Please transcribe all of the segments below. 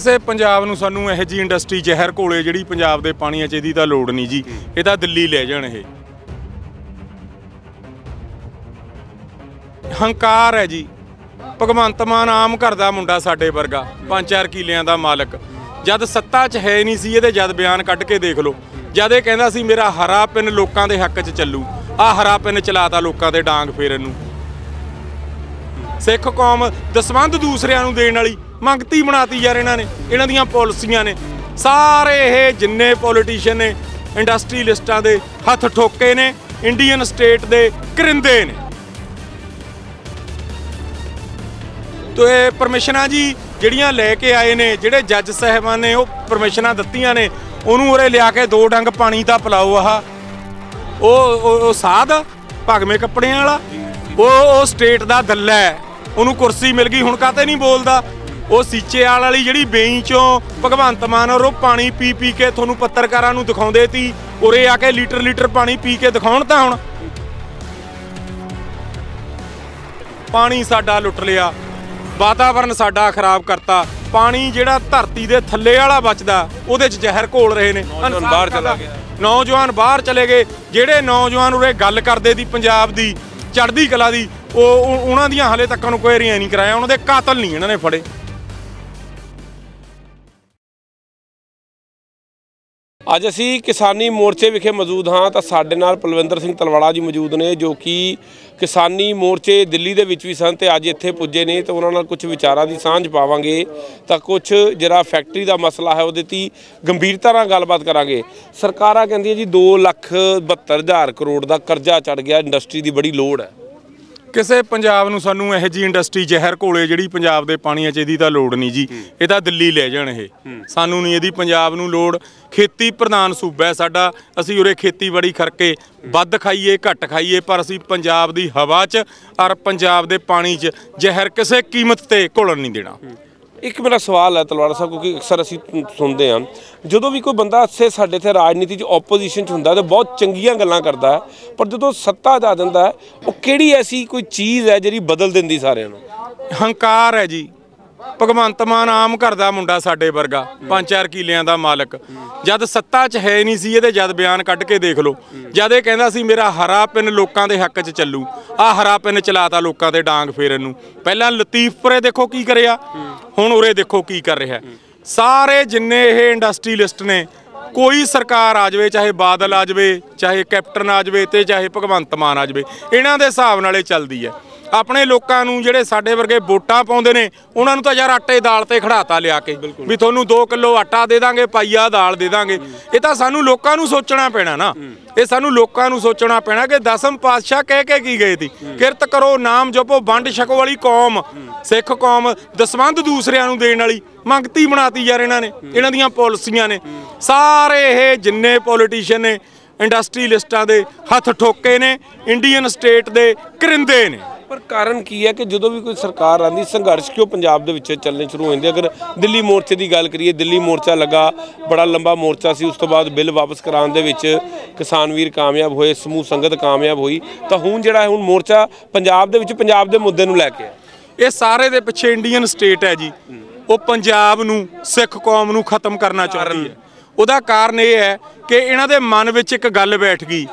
ਕਿਸੇ ਪੰਜਾਬ ਨੂੰ ਸਾਨੂੰ ਇਹੋ ਜੀ ਇੰਡਸਟਰੀ ਜ਼ਹਿਰ ਘੋਲੇ ਜਿਹੜੀ ਪੰਜਾਬ ਦੇ ਪਾਣੀਆਂ 'ਚ ਇਹਦੀ ਤਾਂ ਲੋੜ ਨਹੀਂ ਜੀ। ਇਹ ਤਾਂ ਦਿੱਲੀ ਲੈ ਜਾਣ ਇਹ। ਹੰਕਾਰ ਹੈ ਜੀ। ਭਗਵੰਤ ਮਾਨ ਆਮ ਘਰ ਦਾ ਮੁੰਡਾ ਸਾਡੇ ਵਰਗਾ, ਪੰਜ ਚਾਰ ਕਿਲਿਆਂ ਦਾ ਮਾਲਕ। ਜਦ ਸੱਤਾ 'ਚ ਹੈ ਨਹੀਂ ਸੀ ਇਹਦੇ, ਜਦ ਬਿਆਨ ਕੱਢ ਕੇ ਦੇਖ ਲਓ। ਜਦ ਇਹ ਕਹਿੰਦਾ ਸੀ, ਮੇਰਾ ਹਰਾ ਪਿੰਨ ਲੋਕਾਂ ਦੇ ਹੱਕ 'ਚ ਚੱਲੂ। ਆ ਹਰਾ ਪਿੰਨ ਚਲਾਤਾ ਲੋਕਾਂ ਦੇ ਡਾਂਗ ਫੇਰਨ ਨੂੰ। ਸਿੱਖ ਕੌਮ ਦਸਵੰਧ ਦੂਸਰਿਆਂ ਨੂੰ ਦੇਣ ਵਾਲੀ ਮੰਗਤੀ ਬਣਾਤੀ ਯਾਰ ਇਹਨਾਂ ਨੇ, ਇਹਨਾਂ ਦੀਆਂ ਪਾਲਿਸੀਆਂ ਨੇ। ਸਾਰੇ ਇਹ ਜਿੰਨੇ ਪੋਲੀਟੀਸ਼ੀਅਨ ਨੇ ਇੰਡਸਟਰੀਲਿਸਟਾਂ ਦੇ ਹੱਥ ਠੋਕੇ ਨੇ ਇੰਡੀਅਨ ਸਟੇਟ ਦੇ ਕਰਿੰਦੇ ਨੇ। ਤੋ ਪਰਮਿਸ਼ਨਾਂ ਜੀ, ਜਿਹੜੀਆਂ ਲੈ ਕੇ ਆਏ ਨੇ, ਜਿਹੜੇ ਜੱਜ ਸਾਹਿਬਾਨ ਨੇ, ਉਹ ਪਰਮਿਸ਼ਨਾਂ ਦਿੱਤੀਆਂ ਨੇ, ਉਹਨੂੰ ਉਰੇ ਲਿਆ ਕੇ ਦੋ ਡੰਗ ਪਾਣੀ ਦਾ ਪਿਲਾਓ ਆਹ। ਉਹ ਉਹ ਸਾਧ ਭਗਵੇਂ ਕੱਪੜਿਆਂ ਵਾਲਾ, ਉਹ ਉਹ ਸਟੇਟ ਦਾ ਦੱਲਾ ਉਹਨੂੰ ਕੁਰਸੀ ਮਿਲ ਗਈ, ਹੁਣ ਕਾਤੇ ਨਹੀਂ ਬੋਲਦਾ? ਉਹ ਸੀਚੇਵਾਲ ਵਾਲੀ ਜਿਹੜੀ ਬੇਈ ਚੋਂ ਭਗਵੰਤ ਮਾਨ ਔਰ ਉਹ ਪਾਣੀ ਪੀ ਪੀ ਕੇ ਤੁਹਾਨੂੰ ਪੱਤਰਕਾਰਾਂ ਨੂੰ ਦਿਖਾਉਂਦੇ ਤੀ ਉਰੇ ਆ ਕੇ ਲੀਟਰ ਲੀਟਰ ਪਾਣੀ ਪੀ ਕੇ ਦਿਖਾਉਣ ਤਾਂ ਹੁਣ। ਪਾਣੀ ਸਾਡਾ ਲੁੱਟ ਲਿਆ ਵਾਤਾਵਰਨ ਸਾਡਾ ਖਰਾਬ ਕਰਤਾ ਪਾਣੀ ਜਿਹੜਾ ਧਰਤੀ ਦੇ ਥੱਲੇ ਵਾਲਾ ਬਚਦਾ ਉਹਦੇ 'ਚ ਜ਼ਹਿਰ ਘੋਲ ਰਹੇ ਨੇ। ਨੌਜਵਾਨ ਬਾਹਰ ਚਲਾ ਗਿਆ। ਨੌਜਵਾਨ ਬਾਹਰ ਚਲੇ ਗਏ। ਜਿਹੜੇ ਨੌਜਵਾਨ ਉਰੇ ਗੱਲ ਕਰਦੇ ਦੀ ਪੰਜਾਬ ਦੀ ਚੜ੍ਹਦੀ ਕਲਾ ਦੀ ਉਹ ਉਹ- ਉਹਨਾਂ ਦੀਆਂ ਹਲੇ ਤੱਕ ਨੂੰ ਕੋਈ ਰੀਆਂ ਨਹੀਂ ਕਰਾਇਆ ਉਹਨਾਂ ਦੇ ਕਾਤਲ ਨਹੀਂ ਇਹਨਾਂ ਨੇ ਫੜੇ। ਅੱਜ ਅਸੀਂ ਕਿਸਾਨੀ ਮੋਰਚੇ ਵਿਖੇ ਮੌਜੂਦ ਹਾਂ ਤਾਂ ਸਾਡੇ ਨਾਲ ਪਲਵਿੰਦਰ ਸਿੰਘ ਤਲਵਾੜਾ ਜੀ ਮੌਜੂਦ ਨੇ, ਜੋ ਕਿ ਕਿਸਾਨੀ ਮੋਰਚੇ ਦਿੱਲੀ ਦੇ ਵਿੱਚ ਵੀ ਸਨ ਤੇ ਅੱਜ ਇੱਥੇ ਪੁੱਜੇ ਨੇ ਤੇ ਉਹਨਾਂ ਨਾਲ ਕੁਝ ਵਿਚਾਰਾਂ ਦੀ ਸਾਂਝ ਪਾਵਾਂਗੇ ਤਾਂ ਕੁਝ ਜਿਹੜਾ ਫੈਕਟਰੀ ਦਾ ਮਸਲਾ ਹੈ ਉਹਦੇ ਤੇ ਗੰਭੀਰਤਾ ਨਾਲ ਗੱਲਬਾਤ ਕਰਾਂਗੇ। ਸਰਕਾਰਾਂ ਕਹਿੰਦੀਆਂ ਜੀ 2 ਲੱਖ 72 ਹਜ਼ਾਰ ਕਰੋੜ ਦਾ ਕਰਜ਼ਾ ਚੜ ਗਿਆ ਇੰਡਸਟਰੀ ਦੀ ਬੜੀ ਲੋੜ ਹੈ। ਕਿਸੇ ਪੰਜਾਬ ਨੂੰ ਸਾਨੂੰ ਇਹੋ ਜੀ ਇੰਡਸਟਰੀ ਜ਼ਹਿਰ ਘੋਲੇ ਜਿਹੜੀ ਪੰਜਾਬ ਦੇ ਪਾਣੀਆਂ 'ਚ ਇਹਦੀ ਤਾਂ ਲੋੜ ਨਹੀਂ ਜੀ। ਇਹ ਤਾਂ ਦਿੱਲੀ ਲੈ ਜਾਣ ਇਹ। ਸਾਨੂੰ ਨਹੀਂ ਇਹਦੀ ਪੰਜਾਬ ਨੂੰ ਲੋੜ। ਖੇਤੀ ਪ੍ਰਧਾਨ ਸੂਬਾ ਹੈ ਸਾਡਾ। ਅਸੀਂ ਉਰੇ ਖੇਤੀਬਾੜੀ ਕਰਕੇ ਵੱਧ ਖਾਈਏ ਘੱਟ ਖਾਈਏ ਪਰ ਅਸੀਂ ਪੰਜਾਬ ਦੀ ਹਵਾ 'ਚ ਔਰ ਪੰਜਾਬ ਦੇ ਪਾਣੀ 'ਚ ਜ਼ਹਿਰ ਕਿਸੇ ਕੀਮਤ ਤੇ ਘੋਲਣ ਨਹੀਂ ਦੇਣਾ। ਇੱਕ ਮੇਰਾ ਸਵਾਲ ਹੈ ਤਲਵਾੜਾ ਸਾਹਿਬ, ਕਿਉਂਕਿ ਅਕਸਰ ਅਸੀਂ ਸੁਣਦੇ ਹਾਂ। ਜਦੋਂ ਵੀ ਕੋਈ ਬੰਦਾ ਅੱਛੇ ਸਾਡੇ ਇੱਥੇ ਰਾਜਨੀਤੀ 'ਚ ਆਪੋਜੀਸ਼ਨ 'ਚ ਹੁੰਦਾ ਤਾਂ ਬਹੁਤ ਚੰਗੀਆਂ ਗੱਲਾਂ ਕਰਦਾ ਹੈ, ਪਰ ਜਦੋਂ ਸੱਤਾ 'ਚ ਆ ਜਾਂਦਾ ਉਹ ਕਿਹੜੀ ਐਸੀ ਕੋਈ ਚੀਜ਼ ਹੈ ਜਿਹੜੀ ਬਦਲ ਦਿੰਦੀ ਸਾਰਿਆਂ ਨੂੰ? ਹੰਕਾਰ ਹੈ ਜੀ। ਭਗਵੰਤ ਮਾਨ ਆਮ ਘਰ ਦਾ ਮੁੰਡਾ ਸਾਡੇ ਵਰਗਾ, ਪੰਜ ਚਾਰ ਕਿੱਲਿਆਂ ਦਾ ਮਾਲਕ। ਜਦ ਸੱਤਾ 'ਚ ਹੈ ਨਹੀਂ ਸੀ ਇਹਦੇ, ਜਦ ਬਿਆਨ ਕੱਢ ਕੇ ਦੇਖ ਲਓ। ਜਦ ਇਹ ਕਹਿੰਦਾ ਸੀ, ਮੇਰਾ ਹਰਾ ਪਿੰਨ ਲੋਕਾਂ ਦੇ ਹੱਕ 'ਚ ਚੱਲੂ। ਆ ਹਰਾ ਪਿੰਨ ਚਲਾਤਾ ਲੋਕਾਂ ਦੇ ਡਾਂਗ ਫੇਰਨ ਨੂੰ। ਪਹਿਲਾਂ ਲਤੀਫਪੁਰੇ ਦੇਖੋ ਕੀ ਕਰਿਆ, ਹੁਣ ਉਰੇ ਦੇਖੋ ਕੀ ਕਰ ਰਿਹਾ। ਸਾਰੇ ਜਿੰਨੇ ਇਹ ਇੰਡਸਟਰੀਲਿਸਟ ਨੇ, ਕੋਈ ਸਰਕਾਰ ਆ ਜਾਵੇ, ਚਾਹੇ ਬਾਦਲ ਆ ਜਾਵੇ, ਚਾਹੇ ਕੈਪਟਨ ਆ ਜਾਵੇ ਤੇ ਚਾਹੇ ਭਗਵੰਤ ਮਾਨ ਆ ਜਾਵੇ, ਇਹਨਾਂ ਦੇ ਹਿਸਾਬ ਨਾਲੇ ਚੱਲਦੀ ਹੈ। ਆਪਣੇ ਲੋਕਾਂ ਨੂੰ ਜਿਹੜੇ ਸਾਡੇ ਵਰਗੇ ਵੋਟਾਂ ਪਾਉਂਦੇ ਨੇ ਉਹਨਾਂ ਨੂੰ ਤਾਂ ਯਾਰ ਆਟੇ ਦਾਲ ਤੇ ਖੜਾਤਾ ਲਿਆ ਕੇ। ਵੀ ਤੁਹਾਨੂੰ 2 ਕਿਲੋ ਆਟਾ ਦੇ ਦਾਂਗੇ ਪਾਈਆ ਦਾਲ ਦੇ ਦਾਂਗੇ। ਇਹ ਤਾਂ ਸਾਨੂੰ ਲੋਕਾਂ ਨੂੰ ਸੋਚਣਾ ਪੈਣਾ ਨਾ। ਇਹ ਸਾਨੂੰ ਲੋਕਾਂ ਨੂੰ ਸੋਚਣਾ ਪੈਣਾ ਕਿ ਦਸਮ ਪਾਤਸ਼ਾਹ ਕਹਿ ਕੇ ਕੀ ਗਏ ਸੀ? ਕਿਰਤ ਕਰੋ ਨਾਮ ਜਪੋ ਵੰਡ ਛਕੋ ਵਾਲੀ ਕੌਮ। ਸਿੱਖ ਕੌਮ ਦਸਵੰਧ ਦੂਸਰਿਆਂ ਨੂੰ ਦੇਣ ਵਾਲੀ ਮੰਗਤੀ ਬਣਾਤੀ ਯਾਰ ਇਹਨਾਂ ਨੇ ਇਹਨਾਂ ਦੀਆਂ ਪਾਲਿਸੀਆਂ ਨੇ। ਸਾਰੇ ਇਹ ਜਿੰਨੇ ਪੋਲੀਟੀਸ਼ੀਅਨ ਨੇ ਇੰਡਸਟਰੀਲਿਸਟਾਂ ਦੇ ਹੱਥ ਠੋਕੇ ਨੇ ਇੰਡੀਅਨ ਸਟੇਟ ਦੇ ਕਰਿੰਦੇ ਨੇ। ਪਰ ਕਾਰਨ ਕੀ ਹੈ ਕਿ ਜਦੋਂ ਵੀ ਕੋਈ ਸਰਕਾਰ ਆਂਦੀ ਸੰਘਰਸ਼ ਕਿਉਂ ਪੰਜਾਬ ਦੇ ਵਿੱਚ ਚੱਲਣੇ ਸ਼ੁਰੂ ਹੋ ਜਾਂਦੇ ਅਗਰ ਦਿੱਲੀ ਮੋਰਚੇ ਦੀ ਗੱਲ ਕਰੀਏ ਦਿੱਲੀ ਮੋਰਚਾ ਲੱਗਾ ਬੜਾ ਲੰਬਾ ਮੋਰਚਾ ਸੀ ਉਸ ਤੋਂ ਬਾਅਦ ਬਿੱਲ ਵਾਪਸ ਕਰਾਉਣ ਦੇ ਵਿੱਚ ਕਿਸਾਨ ਵੀਰ ਕਾਮਯਾਬ ਹੋਏ ਸਮੂਹ ਸੰਗਤ ਕਾਮਯਾਬ ਹੋਈ ਤਾਂ ਹੁਣ ਜਿਹੜਾ ਹੈ ਹੁਣ ਮੋਰਚਾ ਪੰਜਾਬ ਦੇ ਵਿੱਚ ਪੰਜਾਬ ਦੇ ਮੁੱਦੇ ਨੂੰ ਲੈ ਕੇ ਹੈ ਇਹ ਸਾਰੇ ਦੇ ਪਿੱਛੇ ਇੰਡੀਅਨ ਸਟੇਟ ਹੈ ਜੀ। ਉਹ ਪੰਜਾਬ ਨੂੰ ਸਿੱਖ ਕੌਮ ਨੂੰ ਖਤਮ ਕਰਨਾ ਚਾਹੁੰਦੀ ਹੈ। ਉਹਦਾ ਕਾਰਨ ਇਹ ਹੈ ਕਿ ਇਹਨਾਂ ਦੇ ਮਨ ਵਿੱਚ ਇੱਕ ਗੱਲ ਬੈਠ ਗਈ।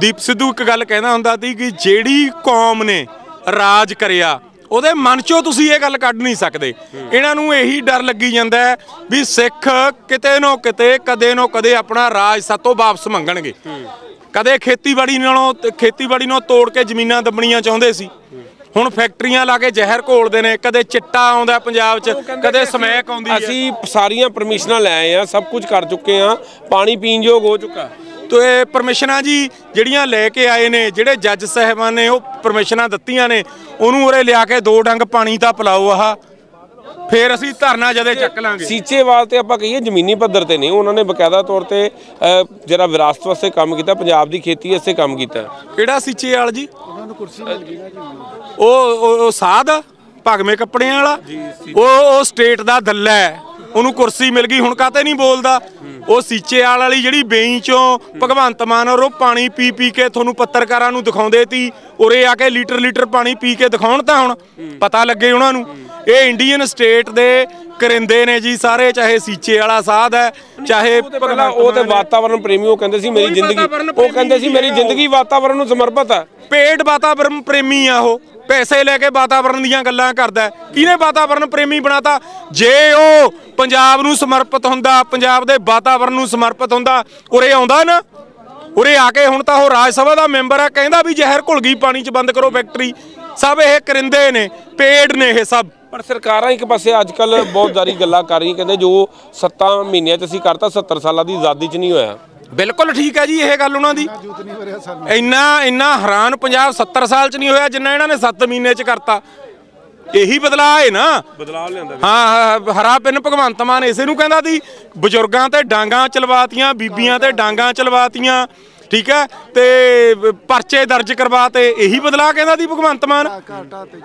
ਦੀਪ ਸਿੱਧੂ ਇੱਕ ਗੱਲ ਕਹਿੰਦਾ ਹੁੰਦਾ ਸੀ ਕਿ ਜਿਹੜੀ ਕੌਮ ਨੇ ਰਾਜ ਕਰਿਆ। ਉਹਦੇ ਮਨ ਚੋਂ ਤੁਸੀਂ ਇਹ ਗੱਲ ਕੱਢ ਨਹੀਂ ਸਕਦੇ। ਇਹਨਾਂ ਨੂੰ ਇਹੀ ਡਰ ਲੱਗੀ ਜਾਂਦਾ ਵੀ ਸਿੱਖ ਕਿਤੇ ਨੋ ਕਿਤੇ ਕਦੇ ਨੋ ਕਦੇ ਆਪਣਾ ਰਾਜ ਸਾਤੋਂ ਵਾਪਸ ਮੰਗਣਗੇ। ਕਦੇ ਖੇਤੀਬਾੜੀ ਨਾਲੋਂ ਖੇਤੀਬਾੜੀ ਨੂੰ ਤੋੜ ਕੇ ਜ਼ਮੀਨਾਂ ਦੱਬਣੀਆਂ ਚਾਹੁੰਦੇ ਸੀ। ਹੁਣ ਫੈਕਟਰੀਆਂ ਲਾ ਕੇ ਜ਼ਹਿਰ ਘੋਲਦੇ ਨੇ ਕਦੇ ਚਿੱਟਾ ਆਉਂਦਾ ਪੰਜਾਬ 'ਚ ਕਦੇ ਸਮੈਕ ਆਉਂਦੀ ਹੈ। ਅਸੀਂ ਸਾਰੀਆਂ ਪਰਮਿਸ਼ਨਾਂ ਲੈ ਆਏ ਆ ਸਭ ਕੁਝ ਕਰ ਚੁੱਕੇ ਆ ਪਾਣੀ ਪੀਣ ਯੋਗ ਹੋ ਚੁੱਕਾ। ਤੋ ਪਰਮਿਸ਼ਨਾਂ ਜੀ ਜਿਹੜੀਆਂ ਲੈ ਕੇ ਆਏ ਨੇ ਜਿਹੜੇ ਜੱਜ ਸਾਹਿਬਾਨ ਨੇ ਉਹ ਪਰਮਿਸ਼ਨਾਂ ਦਿੱਤੀਆਂ ਨੇ ਉਹਨੂੰ ਉਰੇ ਲਿਆ ਕੇ ਦੋ ਡੰਗ ਪਾਣੀ ਦਾ ਪਿਲਾਓ ਆਹ। ਫੇਰ ਅਸੀਂ ਧਰਨਾ ਜਦੇ ਚੱਕ ਲਾਂਗੇ। ਸੀਚੇਵਾਲ ਤੇ ਆਪਾਂ ਕਹੀਏ ਜ਼ਮੀਨੀ ਪੱਧਰ ਤੇ ਨਹੀਂ ਉਹਨਾਂ ਨੇ ਬਕਾਇਦਾ ਤੌਰ ਤੇ ਜਿਹੜਾ ਵਿਰਾਸਤ ਵਾਸਤੇ ਕੰਮ ਕੀਤਾ ਪੰਜਾਬ ਦੀ ਖੇਤੀ ਵਾਸਤੇ ਕੰਮ ਕੀਤਾ। ਕਿਹੜਾ ਸੀਚੇ ਵਾਲ ਜੀ? ਉਹ ਉਹ ਸਾਧ ਭਗਵੇਂ ਕੱਪੜਿਆਂ ਵਾਲਾ? ਉਹ ਉਹ ਸਟੇਟ ਦਾ ਦੱਲਾ ਉਹਨੂੰ ਕੁਰਸੀ ਮਿਲ ਗਈ ਹੁਣ ਕਾਤੇ ਨਹੀਂ ਬੋਲਦਾ? ਉਹ ਸੀਚੇਵਾਲ ਵਾਲੀ ਜਿਹੜੀ ਬੇਈ ਚੋਂ ਭਗਵੰਤ ਮਾਨ ਔਰ ਉਹ ਪਾਣੀ ਪੀ ਪੀ ਕੇ ਤੁਹਾਨੂੰ ਪੱਤਰਕਾਰਾਂ ਨੂੰ ਦਿਖਾਉਂਦੇ ਤੀ ਉਰੇ ਆ ਕੇ ਲੀਟਰ ਲੀਟਰ ਪਾਣੀ ਪੀ ਕੇ ਦਿਖਾਉਣ ਤਾਂ ਹੁਣ ਪਤਾ ਲੱਗੇ ਉਹਨਾਂ ਨੂੰ। ਇਹ ਇੰਡੀਅਨ ਸਟੇਟ ਦੇ ਕਰਿੰਦੇ ਨੇ ਜੀ ਸਾਰੇ ਚਾਹੇ ਸੀਚੇ ਵਾਲਾ ਸਾਧ ਹੈ ਚਾਹੇ ਉਹ ਤੇ ਪਹਿਲਾਂ ਉਹ ਤੇ ਵਾਤਾਵਰਣ ਪ੍ਰੇਮੀ ਉਹ ਕਹਿੰਦੇ ਸੀ ਮੇਰੀ ਜ਼ਿੰਦਗੀ ਉਹ ਕਹਿੰਦੇ ਸੀ ਮੇਰੀ ਜ਼ਿੰਦਗੀ ਵਾਤਾਵਰਣ ਨੂੰ ਸਮਰਪਿਤ ਹੈ। ਪੇਡ ਵਾਤਾਵਰਣ ਪ੍ਰੇਮੀ ਆ ਉਹ। ਪੈਸੇ ਲੈ ਕੇ ਵਾਤਾਵਰਣ ਦੀਆਂ ਗੱਲਾਂ ਕਰਦਾ ਹੈ। ਕਿਹਨੇ ਵਾਤਾਵਰਣ ਪ੍ਰੇਮੀ ਬਣਾਤਾ? ਜੇ ਉਹ ਪੰਜਾਬ ਨੂੰ ਸਮਰਪਿਤ ਹੁੰਦਾ, ਪੰਜਾਬ ਦੇ ਵਾਤਾਵਰਣ ਨੂੰ ਸਮਰਪਿਤ ਹੁੰਦਾ, ਉਰੇ ਆਉਂਦਾ ਨਾ? ਉਰੇ ਆ ਕੇ ਹੁਣ ਤਾਂ ਉਹ ਰਾਜ ਸਭਾ ਦਾ ਮੈਂਬਰ ਆ, ਕਹਿੰਦਾ ਵੀ ਜ਼ਹਿਰ ਘੁਲ ਗਈ ਪਾਣੀ 'ਚ ਬੰਦ ਕਰੋ ਫੈਕਟਰੀ। ਸਭ ਇਹ ਕਰਿੰਦੇ ਨੇ, ਪੇਡ ਨੇ ਇਹ ਸਭ। ਪਰ ਸਰਕਾਰਾਂ ਇੱਕ ਪਾਸੇ ਅੱਜ ਕੱਲ ਬਹੁਤ ਜਾਰੀ ਗੱਲਾਂ ਕਰ ਰਹੀਆਂ, ਕਹਿੰਦੇ ਜੋ 7 ਮਹੀਨਿਆਂ 'ਚ ਅਸੀਂ ਕਰਤਾ 70 ਸਾਲਾਂ ਦੀ ਆਜ਼ਾਦੀ 'ਚ ਨਹੀਂ ਹੋਇਆ। ਬਿਲਕੁਲ ਠੀਕ ਹੈ ਜੀ ਇਹ ਗੱਲ ਉਹਨਾਂ ਦੀ। ਇੰਨਾ ਇੰਨਾ ਹੈਰਾਨ ਪੰਜਾਬ 70 ਸਾਲ 'ਚ ਨਹੀਂ ਹੋਇਆ ਜਿੰਨਾ ਇਹਨਾਂ ਨੇ 7 ਮਹੀਨੇ 'ਚ ਕਰਤਾ। ਇਹੀ ਬਦਲਾਅ ਹੈ ਨਾ। ਬਦਲਾਅ ਲਿਆਂਦਾ ਹਾਂ ਹਰਾ ਪਿੰਨ ਭਗਵੰਤ ਮਾਨ ਇਸੇ ਨੂੰ ਕਹਿੰਦਾ ਸੀ ਬਜ਼ੁਰਗਾਂ ਤੇ ਡਾਂਗਾ ਚਲਵਾਤੀਆਂ ਬੀਬੀਆਂ ਤੇ ਡਾਂਗਾ ਚਲਵਾਤੀਆਂ ਠੀਕ ਹੈ? ਤੇ ਪਰਚੇ ਦਰਜ ਕਰਵਾਤੇ ਇਹੀ ਬਦਲਾਅ ਕਹਿੰਦਾ ਸੀ ਭਗਵੰਤ ਮਾਨ।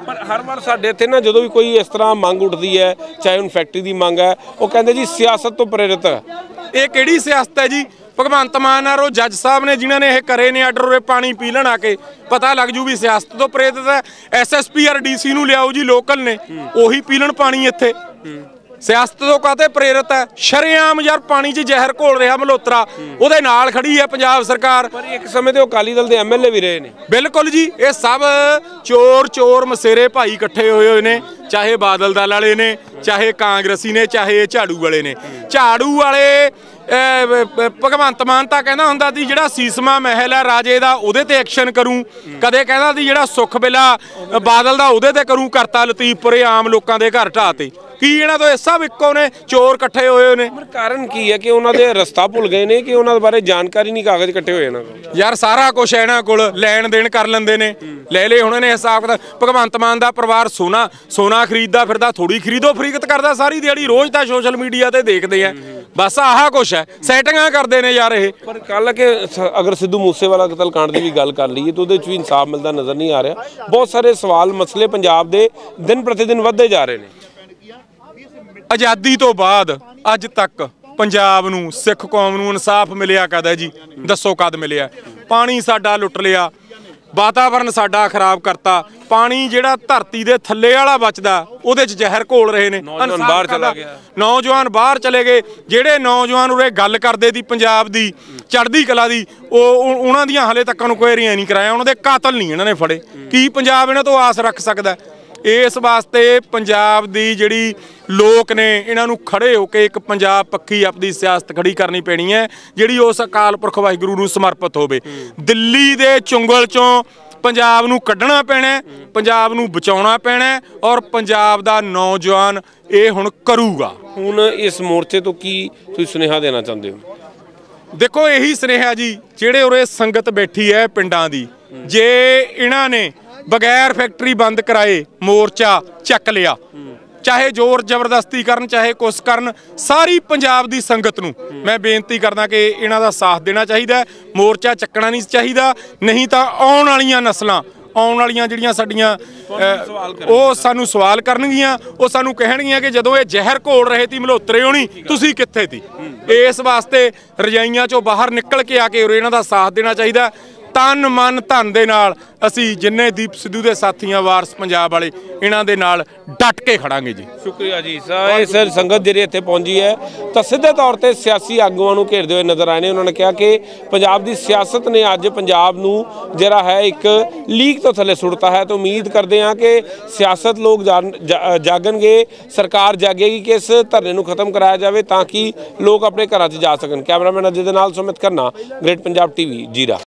ਪਰ ਹਰ ਵਾਰ ਸਾਡੇ ਇੱਥੇ ਨਾ ਜਦੋਂ ਵੀ ਕੋਈ ਇਸ ਤਰ੍ਹਾਂ ਮੰਗ ਉੱਠਦੀ ਹੈ ਚਾਹੇ ਹੁਣ ਫੈਕਟਰੀ ਦੀ ਮੰਗ ਹੈ ਉਹ ਕਹਿੰਦੇ ਜੀ ਸਿਆਸਤ ਤੋਂ ਪ੍ਰੇਰਿਤ ਹੈ। ਇਹ ਕਿਹੜੀ ਸਿਆਸਤ ਹੈ ਜੀ? ਭਗਵੰਤ ਮਾਨ ਔਰ ਉਹ ਜੱਜ ਸਾਹਿਬ ਨੇ ਜਿਨ੍ਹਾਂ ਨੇ ਇਹ ਕਰੇ ਨੇ ਆਰਡਰ ਉਰੇ ਪਾਣੀ ਪੀ ਲੈਣ ਆ ਕੇ। ਪਤਾ ਲੱਗ ਜੂ ਵੀ ਸਿਆਸਤ ਤੋਂ ਪ੍ਰੇਰਿਤ ਹੈ। ਐਸਐਸਪੀ ਔਰ ਡੀਸੀ ਨੂੰ ਲਿਆਓ ਜੀ ਲੋਕਲ ਨੇ। ਉਹੀ ਪੀ ਲੈਣ ਪਾਣੀ ਇੱਥੇ। ਸਿਆਸਤ ਤੋਂ ਕਾਤੇ ਪ੍ਰੇਰਿਤ ਹੈ? ਸ਼ਰੇਆਮ ਯਾਰ ਪਾਣੀ 'ਚ ਜ਼ਹਿਰ ਘੋਲ ਰਿਹਾ ਮਲੋਤਰਾ ਉਹਦੇ ਨਾਲ ਖੜੀ ਹੈ ਪੰਜਾਬ ਸਰਕਾਰ। ਪਰ ਇੱਕ ਸਮੇਂ ਤੇ ਉਹ ਅਕਾਲੀ ਦਲ ਦੇ ਐਮਐਲਏ ਵੀ ਰਹੇ ਨੇ। ਬਿਲਕੁਲ ਜੀ ਇਹ ਸਭ ਚੋਰ ਚੋਰ ਮਸੇਰੇ ਭਾਈ ਇਕੱਠੇ ਹੋਏ ਹੋਏ ਨੇ। ਚਾਹੇ ਬਾਦਲ ਦਲ ਵਾਲੇ ਨੇ ਚਾਹੇ ਕਾਂਗਰਸੀ ਨੇ ਚਾਹੇ ਝਾੜੂ ਵਾਲੇ ਨੇ। ਝਾੜੂ ਵਾਲੇ ਭਗਵੰਤ ਮਾਨ ਤਾਂ ਕਹਿੰਦਾ ਹੁੰਦਾ ਸੀ, ਜਿਹੜਾ ਸੀਸਮਾ ਮਹਿਲ ਹੈ, ਰਾਜੇ ਦਾ, ਉਹਦੇ ਤੇ ਐਕਸ਼ਨ ਕਰੂੰ। ਕਦੇ ਕਹਿੰਦਾ ਸੀ, ਜਿਹੜਾ ਸੁਖ ਬਿਲਾ ਬਾਦਲ ਦਾ, ਉਹਦੇ ਤੇ ਕਰੂੰ ਕਰਤਾ ਲਤੀਫਪੁਰੇ ਆਮ ਲੋਕਾਂ ਦੇ ਘਰ ਢਾਹ ਤੇ। ਕੀ ਇਹਨਾਂ ਤੋਂ ਇਹ ਸਭ ਇੱਕੋ ਨੇ ਚੋਰ ਇਕੱਠੇ ਹੋਏ ਨੇ। ਪਰ ਕਾਰਨ ਕੀ ਹੈ ਕਿ ਉਹਨਾਂ ਦੇ ਰਸਤਾ ਭੁੱਲ ਗਏ ਨੇ ਕਿ ਉਹਨਾਂ ਦੇ ਬਾਰੇ ਜਾਣਕਾਰੀ ਨਹੀਂ ਕਾਗਜ਼ ਇਕੱਠੇ ਹੋਏ ਇਹਨਾਂ ਕੋਲ? ਯਾਰ ਸਾਰਾ ਕੁਝ ਇਹਨਾਂ ਕੋਲ ਲੈਣ ਦੇਣ ਕਰ ਲੈਂਦੇ ਨੇ। ਲੈ ਲੈ ਹੁਣ ਨੇ ਹਿਸਾਬ ਦਾ ਭਗਵੰਤ ਮਾਨ ਦਾ ਪਰਿਵਾਰ ਸੋਨਾ ਸੋਨਾ ਖਰੀਦਦਾ ਫਿਰਦਾ ਥੋੜੀ ਖਰੀਦੋ ਫਰੀਕਤ ਕਰਦਾ ਸਾਰੀ ਦਿਹਾੜੀ ਰੋਜ਼ ਤਾਂ ਸੋਸ਼ਲ ਮੀਡੀਆ ਤੇ ਦੇਖਦੇ ਆ। ਬਸ ਆਹ ਕੁਛ ਹੈ। ਸੈਟਿੰਗਾਂ ਕਰਦੇ ਨੇ ਯਾਰ ਇਹ। ਪਰ ਕੱਲ ਕਿ ਅਗਰ ਸਿੱਧੂ ਮੂਸੇਵਾਲਾ ਕਤਲ ਕਾਂਡ ਦੀ ਵੀ ਗੱਲ ਕਰ ਲਈਏ ਤਾਂ ਉਹਦੇ ਵਿੱਚ ਵੀ ਇਨਸਾਫ ਮਿਲਦਾ ਨਜ਼ਰ ਨਹੀਂ ਆ ਰਿਹਾ। ਬਹੁਤ ਸਾਰੇ ਸਵਾਲ ਮਸਲੇ ਪੰਜਾਬ ਦੇ ਦਿਨ ਪ੍ਰਤੀ ਦਿਨ ਵੱਧਦੇ ਜਾ ਰਹੇ ਨੇ। ਆਜ਼ਾਦੀ ਤੋਂ ਬਾਅਦ ਅੱਜ ਤੱਕ ਪੰਜਾਬ ਨੂੰ ਸਿੱਖ ਕੌਮ ਨੂੰ ਇਨਸਾਫ ਮਿਲਿਆ ਕਦ ਜੀ ਦੱਸੋ ਕਦ ਮਿਲਿਆ ਪਾਣੀ ਸਾਡਾ ਲੁੱਟ ਲਿਆ ਵਾਤਾਵਰਨ ਸਾਡਾ ਖਰਾਬ ਕਰਤਾ ਪਾਣੀ ਜਿਹੜਾ ਧਰਤੀ ਦੇ ਥੱਲੇ ਵਾਲਾ ਬਚਦਾ ਉਹਦੇ 'ਚ ਜ਼ਹਿਰ ਘੋਲ ਰਹੇ ਨੇ ਨੌਜਵਾਨ ਬਾਹਰ ਚਲਾ? ਗਿਆ। ਨੌਜਵਾਨ ਬਾਹਰ ਚਲੇ ਗਏ ਜਿਹੜੇ ਨੌਜਵਾਨ ਉਰੇ ਗੱਲ ਕਰਦੇ ਦੀ ਪੰਜਾਬ ਦੀ ਚੜ੍ਹਦੀ ਕਲਾ ਦੀ ਉਹ ਉਹ- ਉਹਨਾਂ ਦੀਆਂ ਹਲੇ ਤੱਕ ਇਨਕੁਆਇਰੀਆਂ ਨਹੀਂ ਕਰਾਇਆ ਉਹਨਾਂ ਦੇ ਕਾਤਲ ਨਹੀਂ ਇਹਨਾਂ ਨੇ ਫੜੇ ਕੀ ਪੰਜਾਬ ਇਹਨਾਂ ਤੋਂ ਆਸ ਰੱਖ ਸਕਦਾ? ਇਸ ਵਾਸਤੇ ਪੰਜਾਬ ਦੀ ਜਿਹੜੀ ਲੋਕ ਨੇ ਇਹਨਾਂ ਨੂੰ ਖੜੇ ਹੋ ਕੇ ਇੱਕ ਪੰਜਾਬ ਪੱਖੀ ਆਪਦੀ ਸਿਆਸਤ ਖੜੀ ਕਰਨੀ ਪੈਣੀ ਹੈ ਜਿਹੜੀ ਉਸ ਅਕਾਲ ਪੁਰਖ ਵਾਹਿਗੁਰੂ ਨੂੰ ਸਮਰਪਿਤ ਹੋਵੇ। ਦਿੱਲੀ ਦੇ ਚੁੰਗਲ ਚੋਂ ਪੰਜਾਬ ਨੂੰ ਕੱਢਣਾ ਪੈਣਾ ਪੰਜਾਬ ਨੂੰ ਬਚਾਉਣਾ ਪੈਣਾ ਔਰ ਪੰਜਾਬ ਦਾ ਨੌਜਵਾਨ ਇਹ ਹੁਣ ਕਰੂਗਾ। ਹੁਣ ਇਸ ਮੋਰਚੇ ਤੋਂ ਕੀ ਤੁਸੀਂ ਸੁਨੇਹਾ ਦੇਣਾ ਚਾਹੁੰਦੇ ਹੋ? ਦੇਖੋ ਇਹੀ ਸੁਨੇਹਾ ਜੀ ਜਿਹੜੇ ਉਰੇ ਸੰਗਤ ਬੈਠੀ ਹੈ ਪਿੰਡਾਂ ਦੀ ਜੇ ਇਹਨਾਂ ਨੇ ਬਗੈਰ ਫੈਕਟਰੀ ਬੰਦ ਕਰਾਏ ਮੋਰਚਾ ਚੱਕ ਲਿਆ। ਚਾਹੇ ਜ਼ੋਰ ਜ਼ਬਰਦਸਤੀ ਕਰਨ ਚਾਹੇ ਕੁਛ ਕਰਨ ਸਾਰੀ ਪੰਜਾਬ ਦੀ ਸੰਗਤ ਨੂੰ ਮੈਂ ਬੇਨਤੀ ਕਰਦਾ ਕਿ ਇਹਨਾਂ ਦਾ ਸਾਥ ਦੇਣਾ ਚਾਹੀਦਾ। ਮੋਰਚਾ ਚੱਕਣਾ ਨਹੀਂ ਚਾਹੀਦਾ ਨਹੀਂ ਤਾਂ ਆਉਣ ਵਾਲੀਆਂ ਨਸਲਾਂ ਆਉਣ ਵਾਲੀਆਂ ਜਿਹੜੀਆਂ ਸਾਡੀਆਂ ਉਹ ਸਾਨੂੰ ਸਵਾਲ ਕਰਨਗੀਆਂ ਉਹ ਸਾਨੂੰ ਕਹਿਣਗੀਆਂ ਕਿ ਜਦੋਂ ਇਹ ਜ਼ਹਿਰ ਘੋਲ ਰਹੇ ਤੀ ਮਲੋਤਰੇ ਹੋਣੀ ਤੁਸੀਂ ਕਿੱਥੇ ਤੀ ਇਸ ਵਾਸਤੇ ਰਜਾਈਆਂ ਚੋਂ ਬਾਹਰ ਨਿਕਲ ਕੇ ਆ ਕੇ ਇਹਨਾਂ ਦਾ ਸਾਥ ਦੇਣਾ ਚਾਹੀਦਾ ਤਨ ਮਨ ਧਨ ਦੇ ਨਾਲ ਅਸੀਂ ਜਿੰਨੇ ਦੀਪ ਸਿੱਧੂ ਦੇ ਸਾਥੀਆਂ ਵਾਰਸ ਪੰਜਾਬ ਵਾਲੇ ਇਹਨਾਂ ਦੇ ਨਾਲ ਡਟ ਕੇ ਖੜਾਂਗੇ ਜੀ। ਸ਼ੁਕਰੀਆ ਜੀ। ਸਰ ਸਰ ਸੰਗਤ ਜਿਹੜੀ ਇੱਥੇ ਪਹੁੰਚੀ ਹੈ ਤਾਂ ਸਿੱਧੇ ਤੌਰ ਤੇ ਸਿਆਸੀ ਆਗੂਆਂ ਨੂੰ ਘੇਰਦੇ ਹੋਏ ਨਜ਼ਰ ਆਏ ਨੇ। ਉਹਨਾਂ ਨੇ ਕਿਹਾ ਕਿ ਪੰਜਾਬ ਦੀ ਸਿਆਸਤ ਨੇ ਅੱਜ ਪੰਜਾਬ ਨੂੰ ਜਿਹੜਾ ਹੈ ਇੱਕ ਲੀਕ ਤੋਂ ਥੱਲੇ ਸੁੱਟਤਾ ਹੈ। ਤਾਂ ਉਮੀਦ ਕਰਦੇ ਹਾਂ ਕਿ ਸਿਆਸਤ ਲੋਕ ਜਾਗਣਗੇ ਸਰਕਾਰ ਜਾਗੇਗੀ ਕਿ ਇਸ ਧਰਨੇ ਨੂੰ ਖਤਮ ਕਰਾਇਆ ਜਾਵੇ ਤਾਂ ਕਿ ਲੋਕ ਆਪਣੇ ਘਰਾਂ 'ਚ ਜਾ ਸਕਣ। ਕੈਮਰਾਮੈਨ ਅਜੇ ਦੇ ਨਾਲ ਸੁਮਿਤ ਕਰਨਾ ਗ੍ਰੇਟ ਪੰਜਾਬ ਟੀਵੀ ਜੀਰਾ।